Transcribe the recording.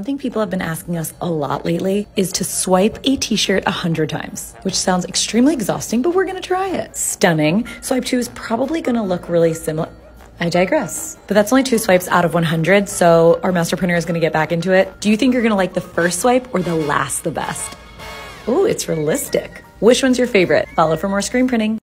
Something people have been asking us a lot lately is to swipe a t-shirt a hundred times, which sounds extremely exhausting, but we're gonna try it. Stunning. Swipe two is probably gonna look really similar. I digress. But that's only two swipes out of 100, so our master printer is gonna get back into it. Do you think you're gonna like the first swipe or the last the best? Oh, it's realistic. Which one's your favorite? Follow for more screen printing.